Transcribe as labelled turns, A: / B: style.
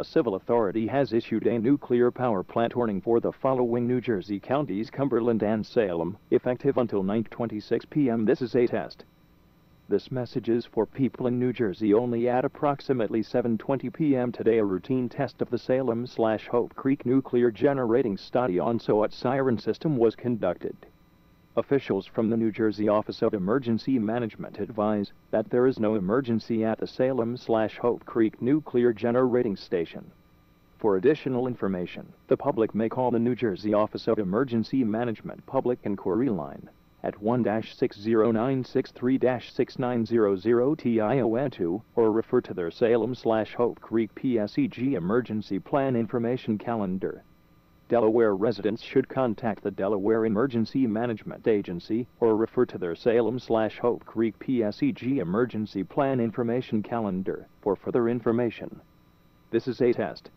A: a civil authority has issued a nuclear power plant warning for the following New Jersey counties Cumberland and Salem, effective until 9.26 p.m. This is a test. This message is for people in New Jersey only at approximately 7.20 p.m. today a routine test of the Salem slash Hope Creek nuclear generating station so its siren system was conducted. Officials from the New Jersey Office of Emergency Management advise that there is no emergency at the Salem slash Hope Creek nuclear generating station. For additional information, the public may call the New Jersey Office of Emergency Management Public Inquiry Line at 1-60963-6900 TION2 or refer to their Salem slash Hope Creek PSEG Emergency Plan Information Calendar. Delaware residents should contact the Delaware Emergency Management Agency or refer to their Salem slash Hope Creek PSEG Emergency Plan Information Calendar for further information. This is a test.